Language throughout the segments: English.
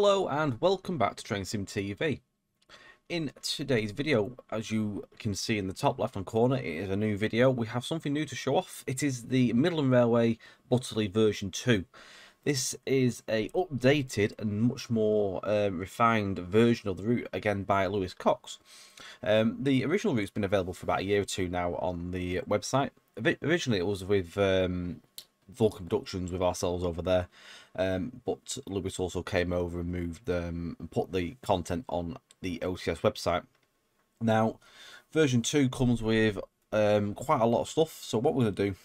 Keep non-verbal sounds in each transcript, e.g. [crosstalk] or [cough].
Hello and welcome back to Train Sim TV. In today's video, as you can see in the top left hand corner, it is a new video. We have something new to show off. It is the Midland Railway Butterley version 2. This is a updated and much more uh, refined version of the route, again by Lewis Cox. Um, the original route's been available for about a year or two now on the website. Originally it was with um, Vulcan Productions with ourselves over there. Um, but Lewis also came over and moved um, and put the content on the OTS website. Now, version 2 comes with um, quite a lot of stuff. So what we're going to do,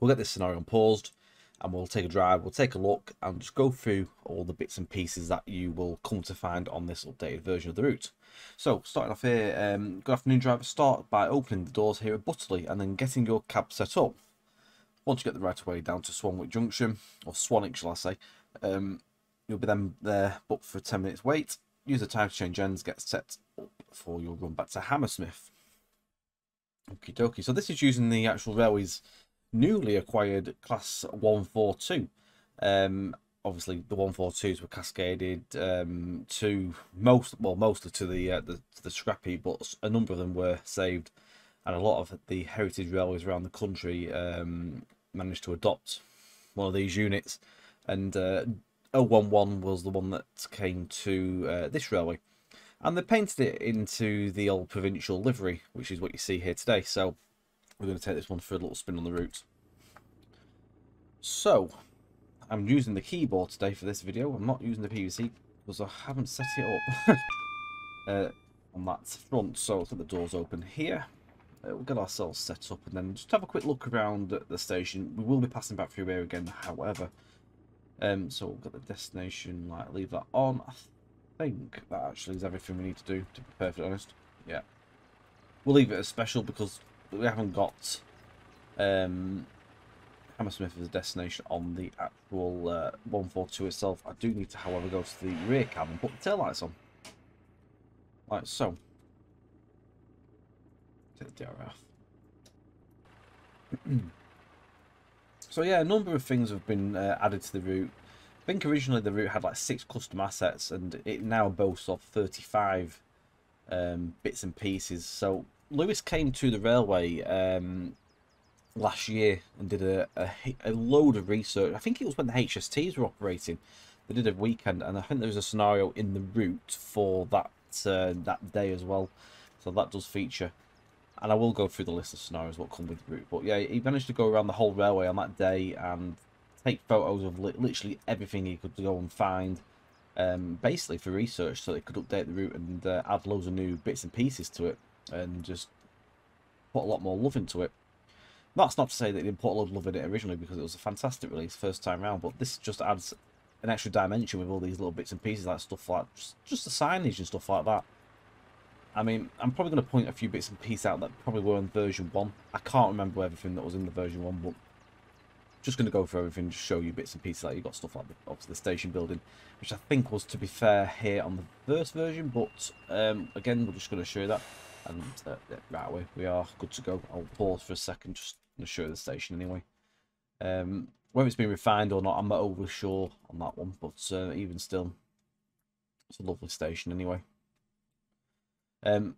we'll get this scenario paused and we'll take a drive, we'll take a look and just go through all the bits and pieces that you will come to find on this updated version of the route. So, starting off here, um, good afternoon driver, start by opening the doors here at Butterley and then getting your cab set up once you get the right way down to Swanwick Junction, or Swanwick shall I say, um, you'll be then there but for 10 minutes wait. Use the time to change ends, get set up for your run back to Hammersmith. Okie dokie. So this is using the actual railway's newly acquired Class 142. Um, obviously, the 142s were cascaded um, to most, well, mostly to the, uh, the to the scrappy, but a number of them were saved and a lot of the heritage railways around the country um, managed to adopt one of these units. And uh, 011 was the one that came to uh, this railway. And they painted it into the old provincial livery, which is what you see here today. So we're going to take this one for a little spin on the route. So, I'm using the keyboard today for this video. I'm not using the PVC because I haven't set it up [laughs] uh, on that front. So the doors open here. Uh, we'll get ourselves set up and then just have a quick look around at the station. We will be passing back through here again, however. Um, so we'll get the destination light, leave that on. I think that actually is everything we need to do, to be perfectly honest. Yeah. We'll leave it as special because we haven't got um, Hammersmith as a destination on the actual uh, 142 itself. I do need to, however, go to the rear cab and put the tail lights on. Like so the DRF. so yeah, a number of things have been uh, added to the route. I think originally the route had like six custom assets and it now boasts of 35 um, bits and pieces. So Lewis came to the railway um, last year and did a, a, a, load of research. I think it was when the HSTs were operating. They did a weekend and I think there was a scenario in the route for that uh, that day as well. So that does feature and I will go through the list of scenarios what come with the route. But yeah, he managed to go around the whole railway on that day and take photos of li literally everything he could go and find, um, basically for research, so they could update the route and uh, add loads of new bits and pieces to it, and just put a lot more love into it. That's not to say that he didn't put a lot of love in it originally because it was a fantastic release first time round, but this just adds an extra dimension with all these little bits and pieces like stuff like just, just the signage and stuff like that. I mean, I'm probably going to point a few bits and pieces out that probably were in version 1. I can't remember everything that was in the version 1, but just going to go through everything, just show you bits and pieces. Like you've got stuff like the, obviously the station building, which I think was, to be fair, here on the first version. But um, again, we're just going to show you that. And uh, right away, we are good to go. I'll pause for a second, just to show you the station anyway. Um, whether it's been refined or not, I'm not over sure on that one. But uh, even still, it's a lovely station anyway. Um,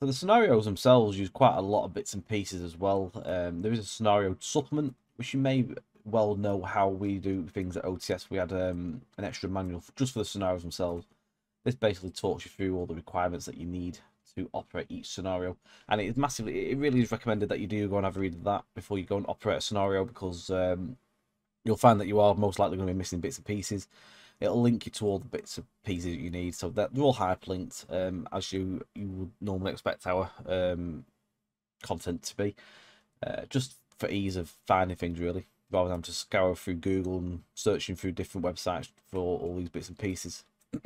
so the scenarios themselves use quite a lot of bits and pieces as well. Um, there is a scenario supplement, which you may well know how we do things at OTS. We had um, an extra manual just for the scenarios themselves. This basically talks you through all the requirements that you need to operate each scenario. And it is massively, it really is recommended that you do go and have a read of that before you go and operate a scenario because um, you'll find that you are most likely going to be missing bits and pieces it'll link you to all the bits of pieces that you need. So that they're all hyperlinked, um, as you you would normally expect our um, content to be, uh, just for ease of finding things really, rather than just scour through Google and searching through different websites for all these bits and pieces. [clears throat]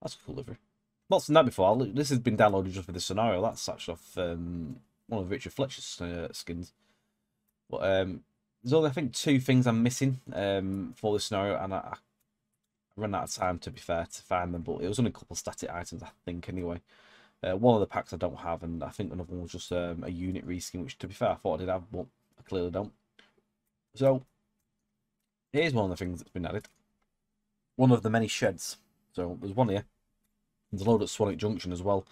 That's a cool livery. Not seen that before. This has been downloaded just for this scenario. That's actually off um, one of Richard Fletcher's uh, skins. But um, there's only I think two things I'm missing um, for this scenario, and I, I ran out of time to be fair to find them. But it was only a couple of static items, I think. Anyway, uh, one of the packs I don't have, and I think another one was just um, a unit reskin, which to be fair I thought I did have, but I clearly don't. So here's one of the things that's been added. one of the many sheds. So there's one here. There's a load at Swanwick Junction as well,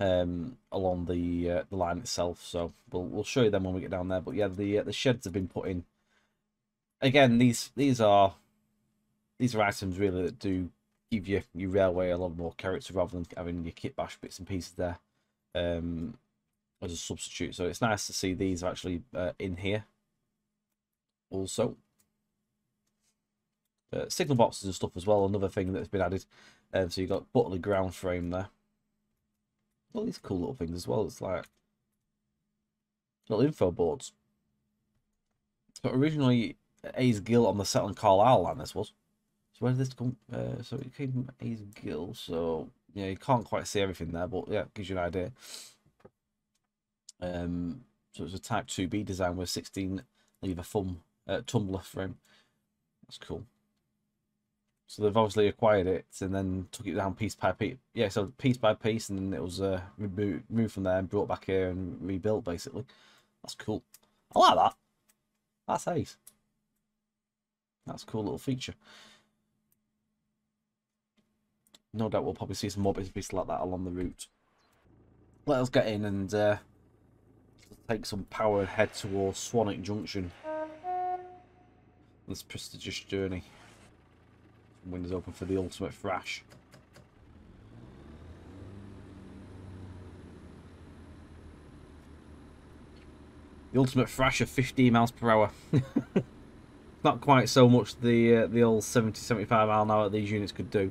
um, along the uh, the line itself. So we'll we'll show you them when we get down there. But yeah, the uh, the sheds have been put in. Again, these these are these are items really that do give you your railway a lot more character rather than having your kit bash bits and pieces there um, as a substitute. So it's nice to see these are actually uh, in here also. Uh, signal boxes and stuff as well, another thing that's been added. Um, so you've got Butterley ground frame there. All these cool little things as well. It's like little info boards. But originally, Ais Gill on the Settle and Carlisle line, this was. So where did this come? Uh, so it came from Ais Gill. So yeah, you can't quite see everything there, but yeah, gives you an idea. Um, so it's a Type 2B design with 16 lever thumb uh, tumbler frame. That's cool. So they've obviously acquired it and then took it down piece by piece. Yeah, so piece by piece, and then it was uh, removed from there and brought back here and rebuilt basically. That's cool. I like that. That's ace. That's a cool little feature. No doubt we'll probably see some more bits pieces like that along the route. Let us get in and uh, take some power and head towards Swanwick Junction. This prestigious journey. Windows open for the ultimate thrash. The ultimate thrash of 15 miles per hour. [laughs] Not quite so much the uh, the old 70 75 mile an hour these units could do.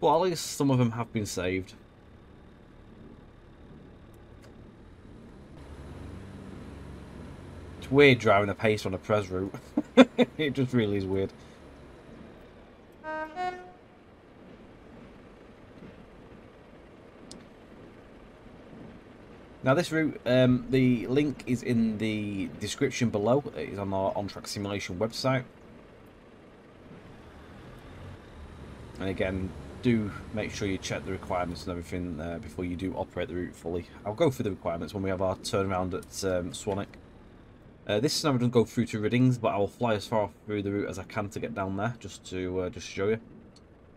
But at least some of them have been saved. It's weird driving a Pacer on a pres route. [laughs] it just really is weird. Now this route, um, the link is in the description below. It is on our on-track simulation website. And again, do make sure you check the requirements and everything uh, before you do operate the route fully. I'll go through the requirements when we have our turnaround at um, Swanwick. Uh, this never doesn't go through to Riddings, but I will fly as far through the route as I can to get down there, just to uh, just show you.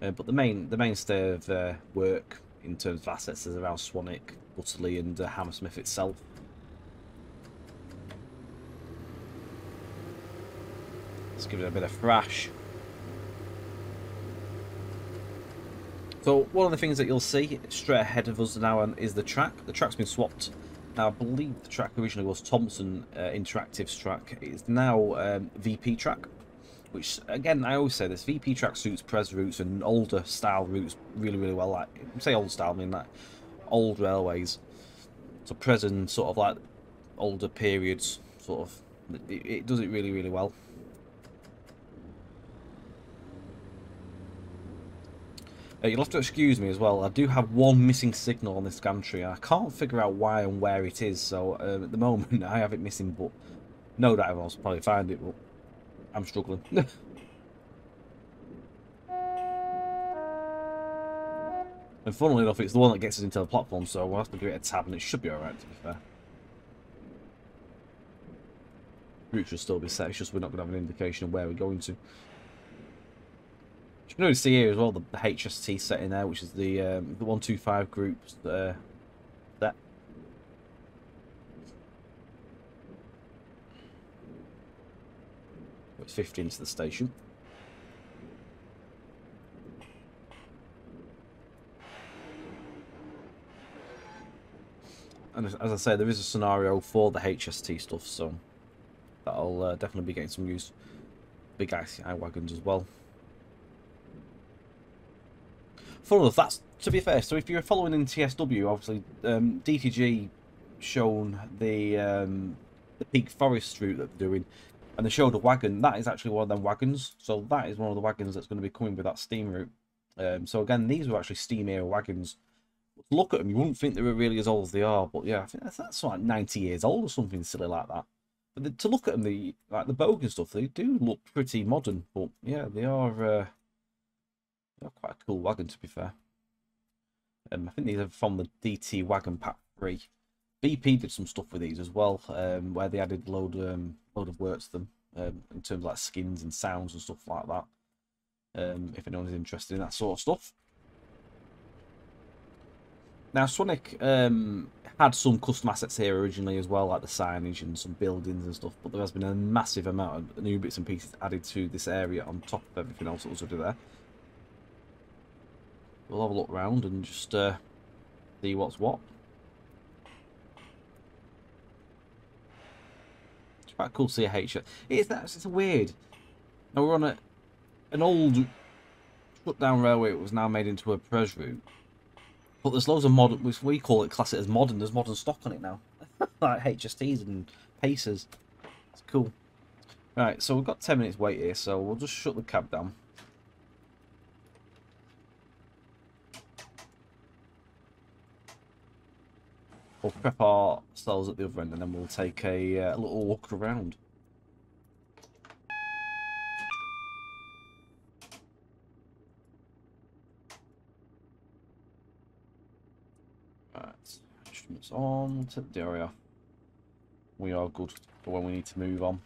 Uh, but the main the mainstay of work in terms of assets is around Swanwick, Butterley, and uh, Hammersmith itself. Let's give it a bit of thrash. So one of the things that you'll see straight ahead of us now is the track. The track's been swapped. Now I believe the track originally was Thompson uh, Interactive's track. It's now um, VP track, which again I always say this VP track suits pres routes and older style routes really really well. Like say old style, I mean like old railways. So present sort of like older periods, sort of. It, it does it really really well. Uh, you'll have to excuse me as well. I do have one missing signal on this gantry. I can't figure out why and where it is. So uh, at the [laughs] moment, I have it missing, but no doubt I'll probably find it. But I'm struggling. [laughs] and funnily enough, it's the one that gets us into the platform, so we'll have to give it a tab, and it should be alright. To be fair, route should still be set. It's just we're not going to have an indication of where we're going to. You can only see here as well the, HST set in there, which is the um, the one two five groups there. That. It's 50 into the station. And as I say, there is a scenario for the HST stuff, so that'll uh, definitely be getting some use. Big ICI wagons as well full of that's to be fair. So if you're following in TSW, obviously um, DTG shown the um, the Peak Forest route that they're doing, and they showed a wagon. That is actually one of them wagons. So that is one of the wagons that's going to be coming with that steam route. Um, so again, these were actually steam era wagons. Look at them, you wouldn't think they were really as old as they are, but yeah, I think that's, that's like 90 years old or something silly like that. But the, to look at them, the like the bogan stuff, they do look pretty modern. But yeah, they are. Uh, they're quite a cool wagon, to be fair. Um, I think these are from the DT Wagon Pack 3. BP did some stuff with these as well, um, where they added load um, load of work to them um, in terms of like skins and sounds and stuff like that. um, if anyone's interested in that sort of stuff. Now, Swanwick um, had some custom assets here originally as well, like the signage and some buildings and stuff, but there has been a massive amount of new bits and pieces added to this area on top of everything else that was already there. We'll have a look around and just uh, see what's what. Quite cool to see a H. It's, that's, it's weird. Now we're on a, an old shut down railway It was now made into a pres route. But there's loads of modern, we call it, class it as modern. There's modern stock on it now, [laughs] like HSTs and Pacers. It's cool. Right, so we've got 10 minutes wait here, so we'll just shut the cab down. We'll prep ourselves at the other end and then we'll take a, uh, a little walk around. Right, Instruments on, to the area. We are good for when we need to move on.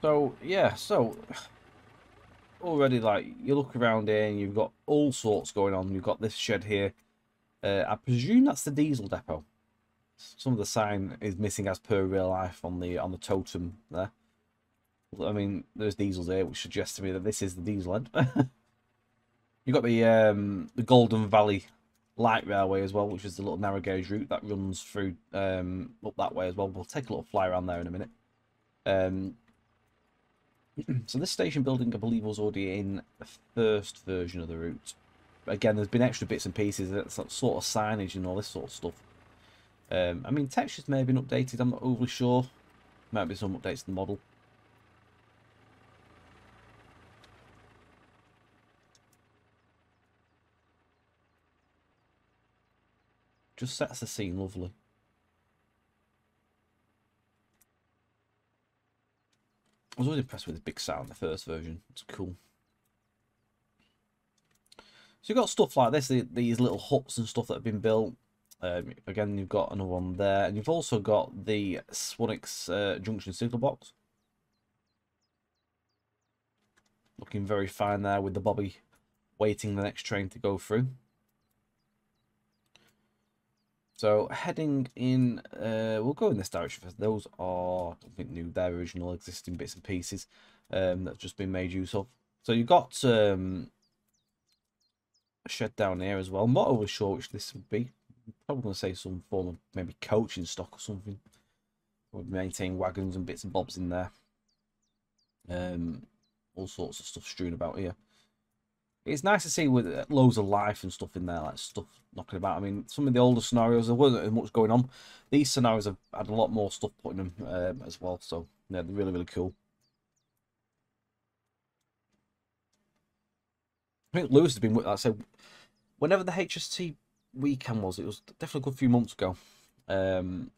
So, yeah, so already like you look around here and you've got all sorts going on. You've got this shed here. Uh, I presume that's the diesel depot. Some of the sign is missing as per real life on the on the totem there. I mean, there's diesels here, which suggests to me that this is the diesel end. [laughs] You've got the um, the Golden Valley Light Railway as well, which is the little narrow gauge route that runs through um, up that way as well. We'll take a little fly around there in a minute. Um, [clears throat] so this station building, I believe, was already in the first version of the route. Again, there's been extra bits and pieces, that sort of signage and all this sort of stuff. Um, I mean, textures may have been updated, I'm not overly sure. Might be some updates to the model. Just sets the scene lovely. I was always impressed with the big sound, the first version. It's cool. So you've got stuff like this, these little huts and stuff that have been built. Um, again, you've got another one there. And you've also got the Swanwick uh, Junction signal box. Looking very fine there with the Bobby waiting the next train to go through. So heading in, uh, we'll go in this direction first. Those are, think, new. They're original existing bits and pieces um, that's just been made use of. So you've got um, a shed down here as well. I'm not always sure which this would be. probably going to say some form of maybe coaching stock or something. Would maintain wagons and bits and bobs in there. Um, all sorts of stuff strewn about here it's nice to see with uh, loads of life and stuff in there, like stuff knocking about. I mean, some of the older scenarios there wasn't as much going on. These scenarios have had a lot more stuff put in them um, as well, so yeah, they're really really cool. I think Lewis has been, like I said, whenever the HST weekend was, it was definitely a good few months ago. Um,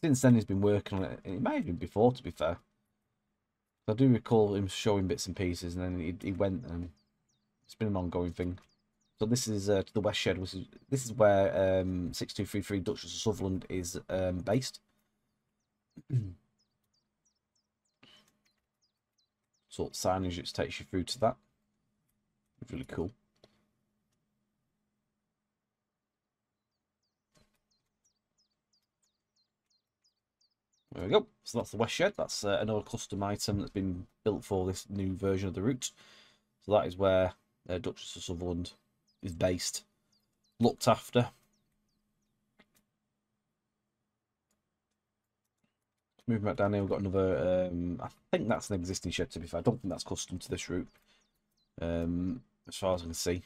since then, he's been working on it. It may have been before, to be fair. I do recall him showing bits and pieces, and then he, he went and it's been an ongoing thing. So this is uh, to the west shed, which is this is where um, 6233 Duchess of Sutherland is um, based. [clears throat] of signage that takes you through to that. It's really cool. There we go. So that's the west shed. That's uh, another custom item that's been built for this new version of the route. So that is where uh, Duchess of Sutherland is based, looked after. Moving back down here, we've got another. Um, I think that's an existing shed. To be fair, I don't think that's custom to this route. Um, as far as I can see,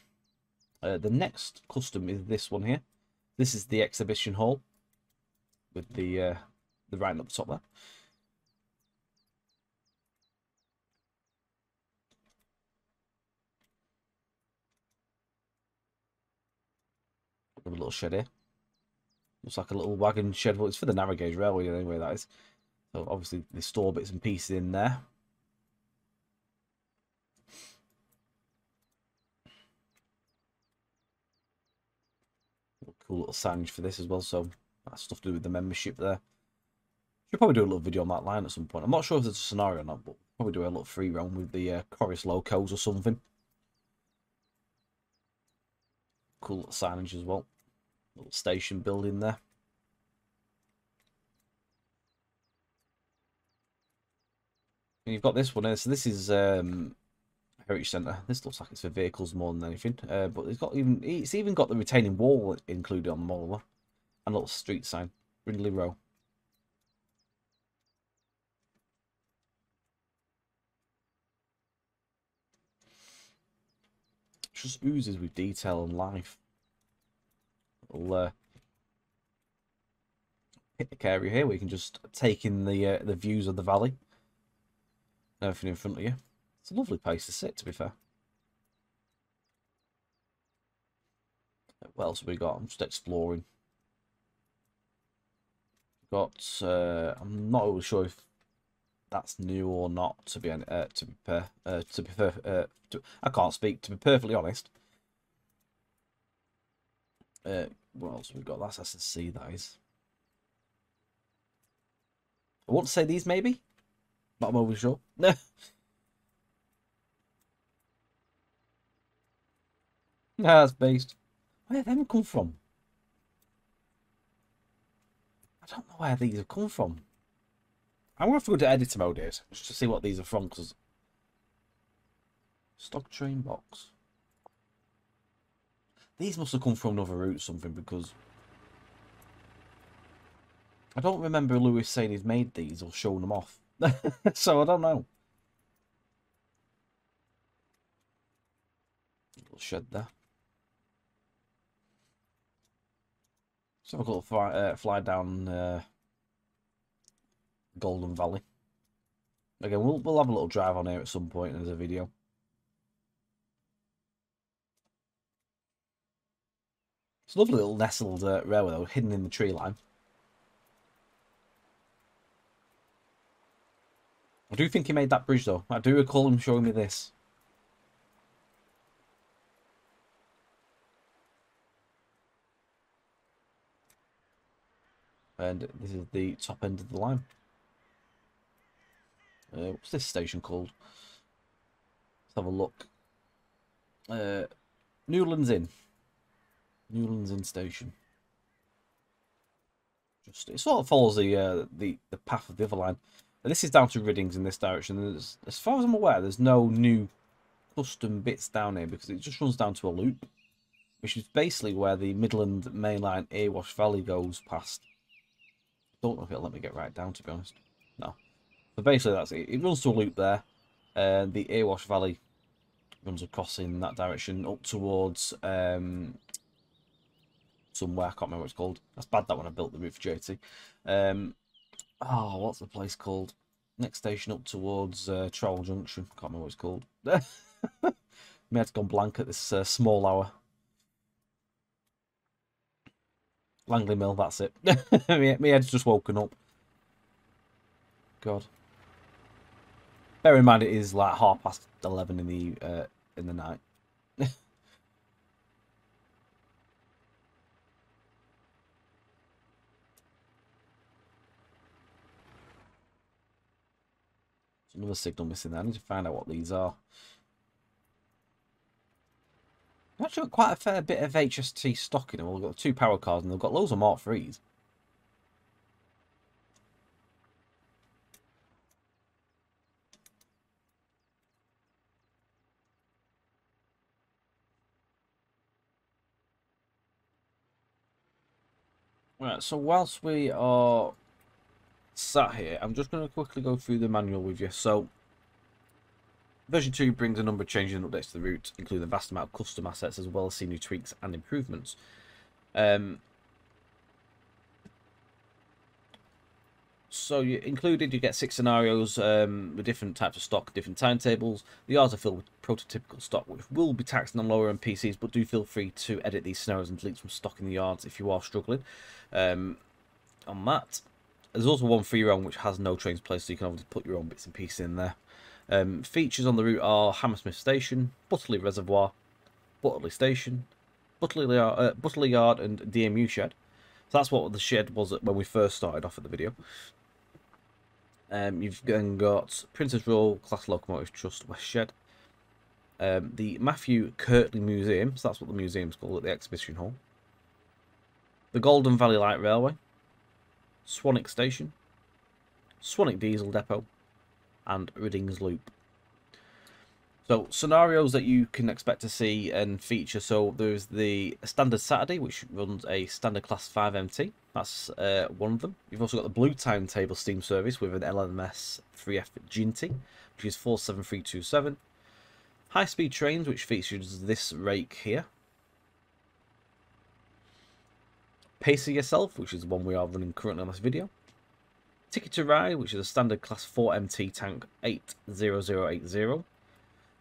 uh, the next custom is this one here. This is the exhibition hall with the uh, the writing up the top there. A little shed here. Looks like a little wagon shed. Well, it's for the narrow gauge railway anyway, that is. So obviously they store bits and pieces in there. Cool little sandwich for this as well. So That's stuff to do with the membership there. Should probably do a little video on that line at some point. I'm not sure if there's a scenario or not, but probably do a little free roam with the uh, chorus locos or something. Cool signage as well. Little station building there. And you've got this one here. So this is um, Heritage Centre. This looks like it's for vehicles more than anything. Uh, but it's got even it's even got the retaining wall included on the model. And a little street sign. Brindley Row. just oozes with detail and life. Little uh, picnic area here where you can just take in the uh, the views of the valley. Everything in front of you. It's a lovely place to sit, to be fair. What else have we got? I'm just exploring. Got. Uh, I'm not really sure if that's new or not. To be uh, to be uh, to be fair, uh, to, I can't speak. To be perfectly honest. Uh, what else we've got? That's S&C, that is. I want to say these maybe, but I'm always sure. [laughs] No. that's based. Where them come from? I don't know where these have come from. I'm going to have to go to editor mode here, just to see what these are from, because... Stock train box. These must have come from another route something, because... I don't remember Lewis saying he's made these or shown them off. [laughs] so I don't know. Little shed there. So I've got to fly, uh, fly down uh, Golden Valley. Again, we'll, we'll have a little drive on here at some point as a video. It's a lovely little nestled uh, railway though, hidden in the tree line. I do think he made that bridge though. I do recall him showing me this. And this is the top end of the line. Uh, what's this station called? Let's have a look. Uh, Newlands Inn. Newlands Inn Station. Just it sort of follows the uh, the the path of the other line. And this is down to Riddings in this direction. There's, as far as I'm aware, there's no new custom bits down here because it just runs down to a loop, which is basically where the Midland Mainline Erewash Valley goes past. Don't know if it'll let me get right down to be honest. No. So basically that's it. It runs to a loop there. And uh, the Erewash Valley runs across in that direction up towards um, somewhere. I can't remember what it's called. That's bad that when I built the route for JT. Um, oh, what's the place called? Next station up towards uh, Junction. Can't remember what it's called. [laughs] My head's gone blank at this uh, small hour. Langley Mill, that's it. [laughs] my head's just woken up. God. Bear in mind it is like half past eleven in the uh, in the night. Another signal missing there. I need to find out what these are. Actually got quite a fair bit of HST stock in them. We've got two power cars and they've got loads of Mark 3s. Right, so whilst we are sat here, I'm just going to quickly go through the manual with you. So, version 2 brings a number of changes and updates to the route, including a vast amount of custom assets as well as new tweaks and improvements. Um, so you included you get six scenarios um, with different types of stock different timetables the yards are filled with prototypical stock which will be taxed on lower end pcs but do feel free to edit these scenarios and delete some stock in the yards if you are struggling um, on that there's also one free roam which has no trains placed so you can obviously put your own bits and pieces in there um, features on the route are hammersmith station butterley reservoir butterley station butterley, uh, butterley yard and dmu shed So that's what the shed was when we first started off at the video. Um, you've then got Princess Royal Class Locomotive Trust West Shed. Um, the Matthew Kirtley Museum, so that's what the museum's called at the exhibition hall. The Golden Valley Light Railway. Swanwick Station. Swanwick Diesel Depot. And Riddings Loop. So scenarios that you can expect to see and feature. So there's the standard Saturday, which runs a standard class 5MT. That's uh, one of them. You've also got the blue timetable steam service with an LMS 3F Jinty, which is 47327. High speed trains, which features this rake here. Pacer Yourself, which is the one we are running currently on this video. Ticket to Ride, which is a standard class 4MT tank 80080.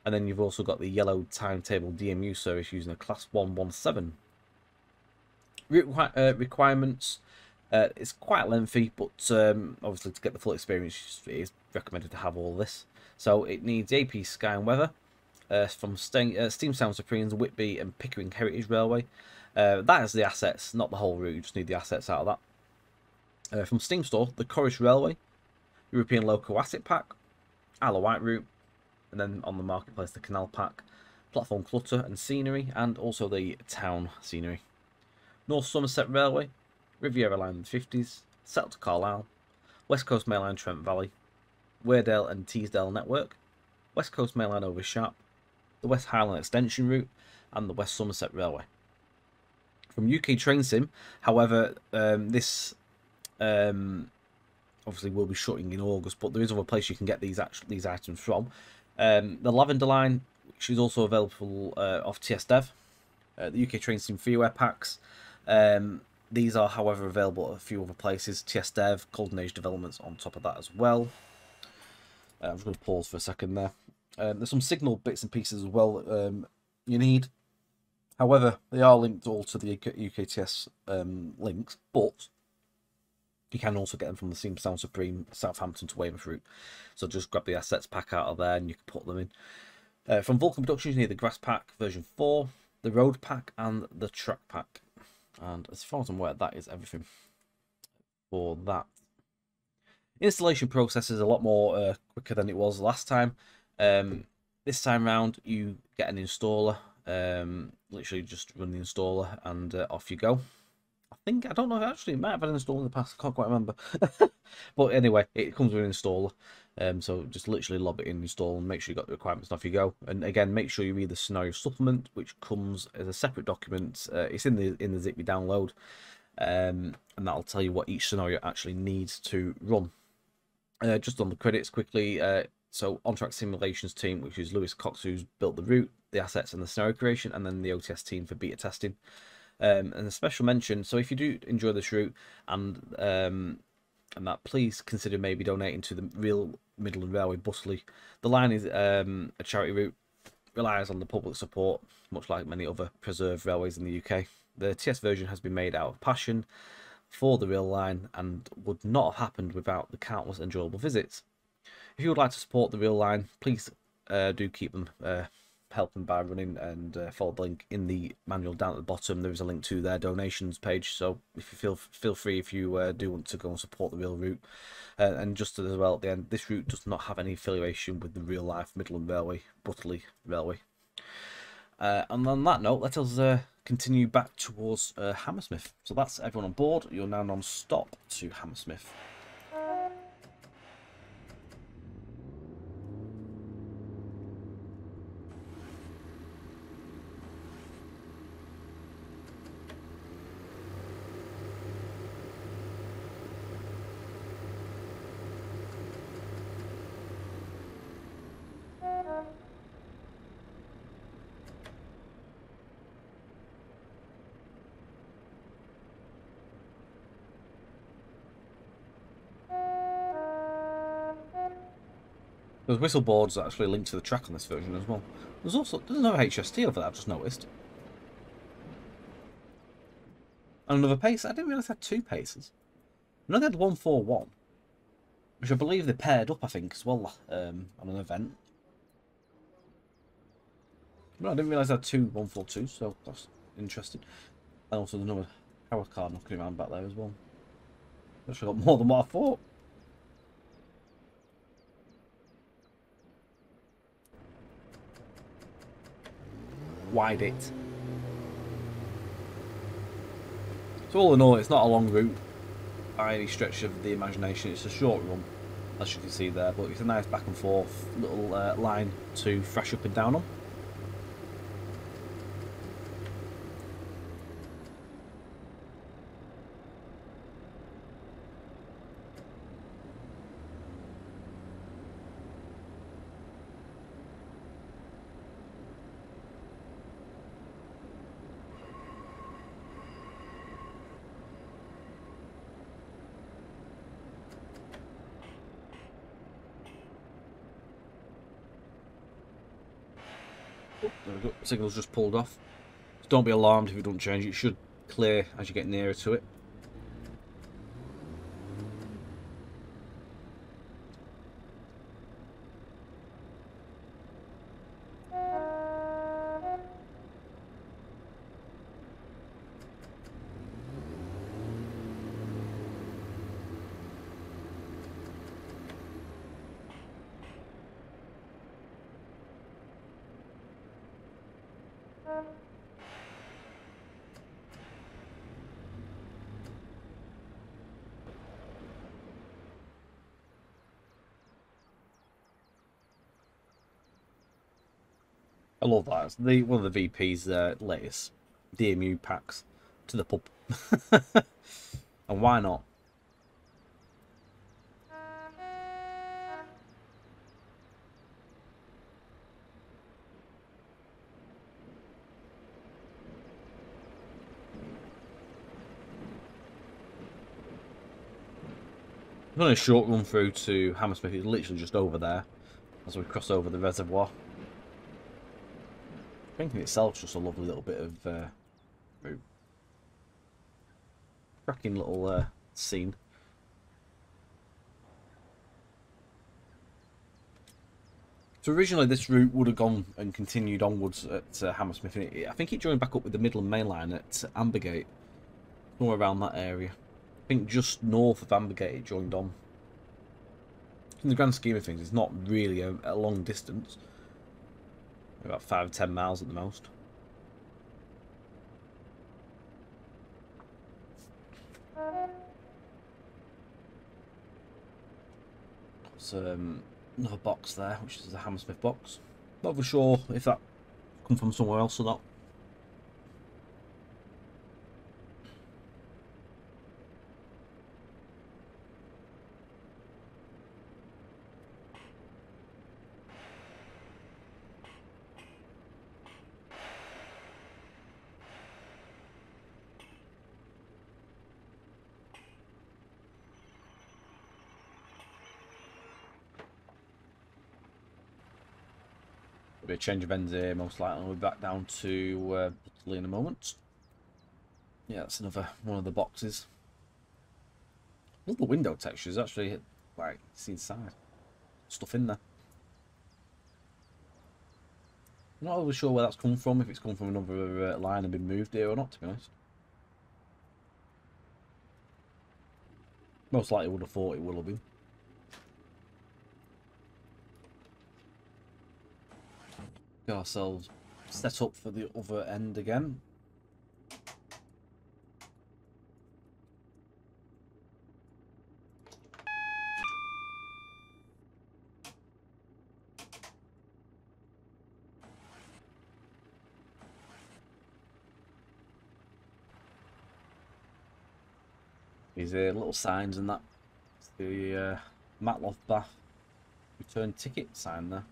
And then you've also got the yellow timetable DMU service using a class 117. Requ uh, requirements, uh, it's quite lengthy, but um, obviously to get the full experience, it is recommended to have all this. So it needs AP Sky and Weather uh, from Steam, uh, Steam Sound Supremes, Whitby and Pickering Heritage Railway. Uh, that is the assets, not the whole route, you just need the assets out of that. Uh, from Steam Store, the Cornish Railway, European Local Asset Pack, Isle Wight route, and then on the marketplace the canal pack, platform clutter and scenery, and also the town scenery. North Somerset Railway, Riviera Line in the 50s, Settle to Carlisle, West Coast Main Line Trent Valley, Weardale and Teesdale Network, West Coast Main Line over Shap, the West Highland Extension Route, and the West Somerset Railway. From UK Train Sim, however, um, this um, obviously will be shutting in August, but there is other place you can get these actual, these items from. Um, the Lavender line, which is also available uh, off TS Dev, uh, the UK Train Sim freeware packs. Um, these are, however, available at a few other places. TS Dev, Golden Age Developments on top of that as well. Uh, I'm just going to pause for a second there. Um, there's some signal bits and pieces as well um, you need. However, they are linked all to the UKTS um, links, but you can also get them from the Steam Sound Supreme Southampton to Weymouth route. So just grab the assets pack out of there and you can put them in. Uh, from Vulcan Productions, you need the Grass Pack version 4, the Road Pack, and the Track Pack. And as far as I'm aware, that is everything for that. Installation process is a lot more uh, quicker than it was last time. Um, this time round, you get an installer. Um, literally just run the installer and uh, off you go. I think I don't know. Actually, it might have been installed in the past. I can't quite remember. [laughs] but anyway, it comes with an installer. Um, so just literally lob it in, install, and make sure you got the requirements. And off you go. And again, make sure you read the scenario supplement, which comes as a separate document. Uh, it's in the in the Zigbee download, um, and that'll tell you what each scenario actually needs to run. Uh, just on the credits quickly. Uh, so on-track simulations team, which is Lewis Cox, who's built the route, the assets, and the scenario creation, and then the OTS team for beta testing. Um, and a special mention. So if you do enjoy this route and um, and that, please consider maybe donating to the Real Midland Railway Butterley. The line is um, a charity route, relies on the public support, much like many other preserved railways in the UK. The TS version has been made out of passion for the real line and would not have happened without the countless enjoyable visits. If you would like to support the real line, please uh, do keep them uh, help them by running and uh, follow the link in the manual down at the bottom. There is a link to their donations page, so if you feel feel free if you uh, do want to go and support the real route. Uh, and just as well at the end, this route does not have any affiliation with the real life Midland Railway, Butterley Railway. Uh, and on that note, let us uh, continue back towards uh, Hammersmith. So that's everyone on board. You're now non-stop to Hammersmith. There's whistle boards actually linked to the track on this version as well. There's also there's another HST over there. I've just noticed. And another Pacer. I didn't realise I had two Pacers. I know they had one four one, which I believe they paired up. I think as well um, on an event. No, I didn't realise I had two two one four two. So that's interesting. And also the number Power car knocking around back there as well. Actually got more than what I thought. Wide it. So all in all, it's not a long route by any stretch of the imagination. It's a short run, as you can see there, but it's a nice back and forth little uh, line to fresh up and down on. Signal's just pulled off. Don't be alarmed if it don't change. It should clear as you get nearer to it. I love that. The one of the VP's uh, latest DMU packs to the pub. [laughs] and why not? I'm going a short run through to Hammersmith. It's literally just over there as we cross over the reservoir. Thinking itself's just a lovely little bit of uh. Cracking little uh, scene. So originally this route would have gone and continued onwards at uh, Hammersmith. I think it joined back up with the Midland Main Line at Ambergate. Somewhere around that area. I think just north of Ambergate it joined on. In the grand scheme of things, it's not really a, a long distance. About five, ten miles at the most. There's um, another box there, which is the Hammersmith box. Not for sure if that come from somewhere else or not. Change of ends here, most likely. We'll be back down to uh, in a moment. Yeah, that's another one of the boxes. Love the window textures, actually, like, see inside. Stuff in there. I'm not always sure where that's come from, if it's come from another uh, line and been moved here or not, to be honest. Most likely would have thought it would have been. Get ourselves set up for the other end again. These uh, little signs and that. It's the uh, Matlock Bath return ticket sign there.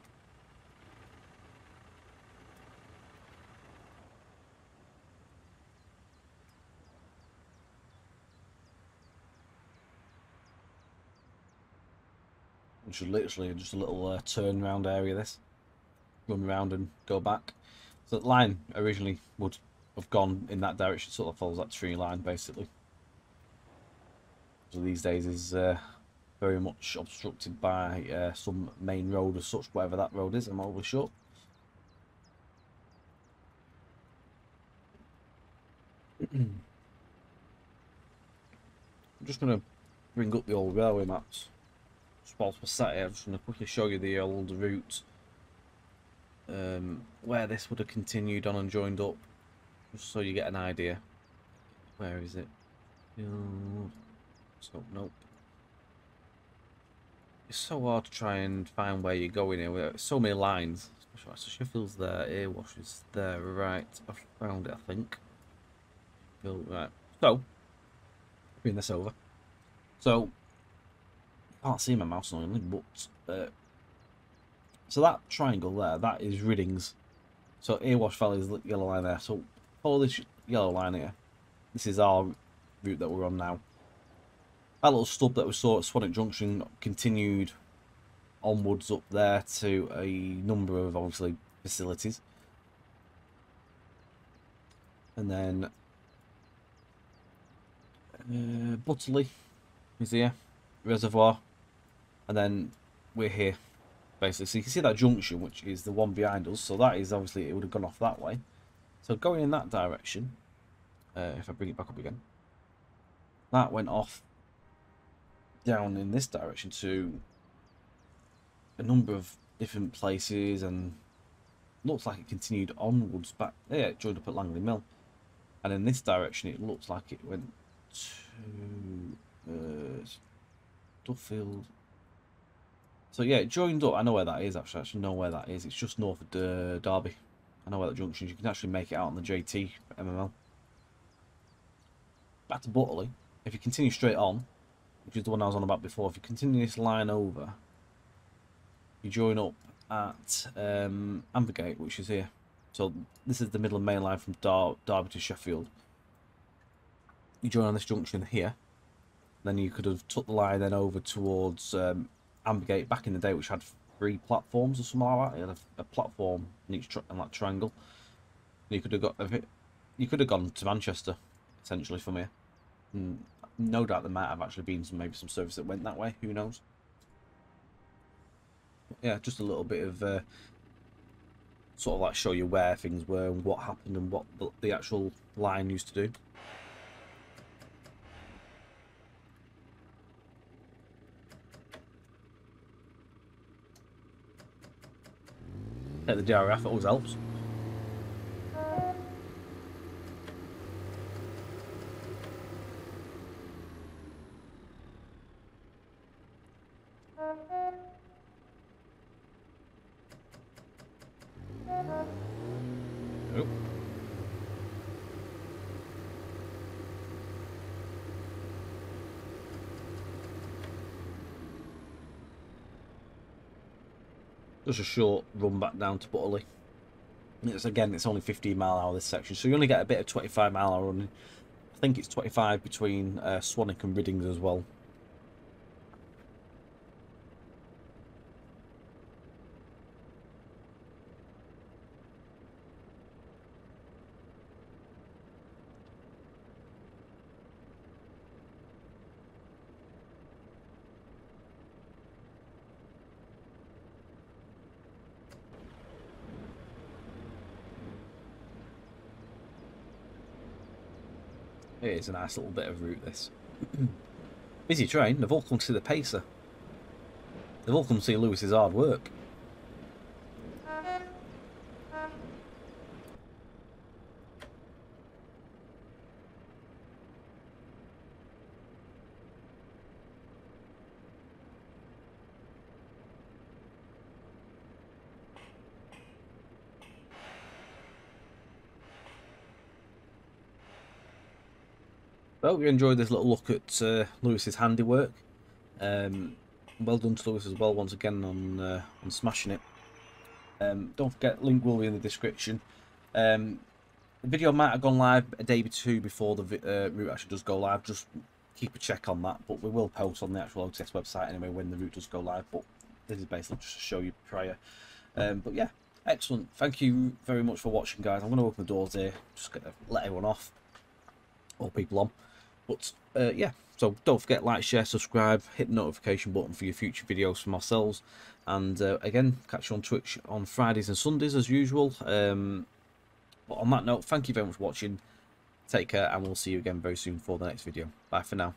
Which is literally just a little uh, turn round area this. Run around and go back. So the line originally would have gone in that direction sort of follows that tree line basically. So these days is uh, very much obstructed by uh, some main road as such whatever that road is I'm always sure. [clears throat] I'm just going to bring up the old railway maps. Just whilst we're sat here, I'm just going to quickly show you the old route um, where this would have continued on and joined up, just so you get an idea. Where is it? So, nope. It's so hard to try and find where you're going here. So many lines. So Sheffield's there, Erewash is there, right. I found it, I think. Right. So, bring this over. So, can't see my mouse normally, but uh, so that triangle there, that is Riddings. So Erewash Valley's the yellow line there. So follow this yellow line here. This is our route that we're on now. That little stub that we saw at Swanwick Junction continued onwards up there to a number of obviously facilities. And then uh, Butterley is here, reservoir, and then we're here basically. So you can see that junction, which is the one behind us. So that is obviously, it would have gone off that way. So going in that direction, uh, if I bring it back up again, that went off down in this direction to a number of different places and looks like it continued onwards back. Yeah, it joined up at Langley Mill. And in this direction, it looks like it went to uh, Duffield. So yeah, it joined up. I know where that is actually. I actually know where that is. It's just north of the Derby. I know where that junction is. You can actually make it out on the JT MML. Back to Butterley. If you continue straight on, which is the one I was on about before, if you continue this line over, you join up at um, Ambergate, which is here. So this is the Midland Main Line from Dar Derby to Sheffield. You join on this junction here. Then you could have took the line then over towards um, Ambergate back in the day, which had three platforms or something like that. You had a, a platform in each in that triangle. You could have got a bit, you could have gone to Manchester, essentially from here. And no doubt there might have actually been some maybe some service that went that way. Who knows? yeah, just a little bit of uh, sort of like show you where things were and what happened and what the, the actual line used to do. Take the DRF, it always helps. Nope. Just a short run back down to Butterley. It's again, it's only 15 mile an hour this section, so you only get a bit of 25 mile an hour running. I think it's 25 between uh, Swanwick and Riddings as well. It is a nice little bit of route, this. [clears throat] Busy train. They've all come to see the pacer. They've all come to see Lewis's hard work. I hope you enjoyed this little look at uh, Lewis's handiwork. Um, well done to Lewis as well once again on uh, on smashing it. Um, don't forget, link will be in the description. Um, the video might have gone live a day or two before the uh, route actually does go live. Just keep a check on that. But we will post on the actual OTS website anyway when the route does go live. But this is basically just to show you prior. Um, but yeah, excellent. Thank you very much for watching, guys. I'm going to open the doors here. Just going to let everyone off. All people on. But uh, yeah, so don't forget like, share, subscribe, hit the notification button for your future videos from ourselves. And uh, again, catch you on Twitch on Fridays and Sundays as usual. Um, but on that note, thank you very much for watching. Take care, and we'll see you again very soon for the next video. Bye for now.